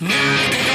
Monica